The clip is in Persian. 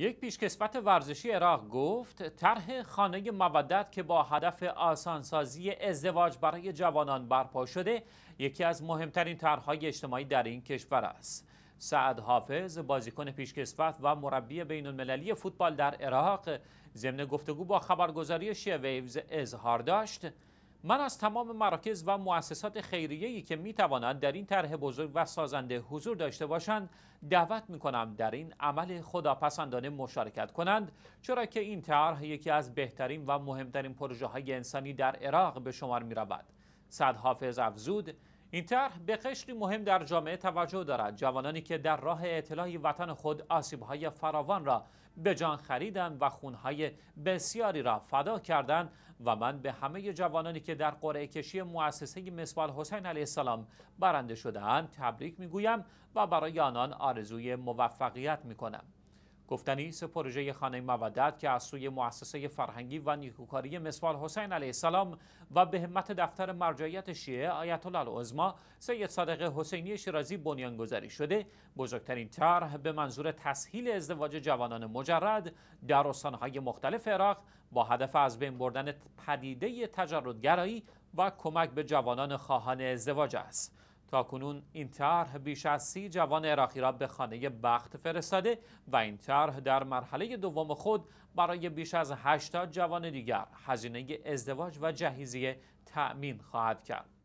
یک پیشکسوت ورزشی عراق گفت طرح خانه مودت که با هدف آسانسازی ازدواج برای جوانان برپا شده یکی از مهمترین طرحهای اجتماعی در این کشور است. سعد حافظ بازیکن پیشکسوت و مربی بین المللی فوتبال در عراق ضمن گفتگو با خبرگزاری شیه ویوز اظهار داشت. من از تمام مراکز و مؤسسات خیریه‌ای که می توانند در این طرح بزرگ و سازنده حضور داشته باشند دعوت می کنم در این عمل خداپسندانه مشارکت کنند چرا که این طرح یکی از بهترین و مهمترین پروژه های انسانی در عراق به شمار می رود. صد حافظ افزود این طرح به قشری مهم در جامعه توجه دارد. جوانانی که در راه اطلاع وطن خود آسیبهای فراوان را به جان خریدند و خونهای بسیاری را فدا کردند و من به همه جوانانی که در قرعه کشی مؤسسه مسوال حسین علیه السلام برنده شدهاند تبریک می‌گویم و برای آنان آرزوی موفقیت می‌کنم. گفتنی سه پروژه خانه مودت که از سوی مؤسسه فرهنگی و نیکوکاری مسوال حسین علیه السلام و به همت دفتر مرجعیت شیعه آیت الله العظما سید صادق حسینی شیرازی بنیانگذاری شده. بزرگترین طرح به منظور تسهیل ازدواج جوانان مجرد در استانهای مختلف عراق با هدف از بین بردن پدیده تجردگرایی و کمک به جوانان خواهان ازدواج است. تا کنون این طرح بیش از سی جوان عراقی را به خانه بخت فرستاده و این طرح در مرحله دوم خود برای بیش از 80 جوان دیگر هزینه ازدواج و جهیزیه تأمین خواهد کرد.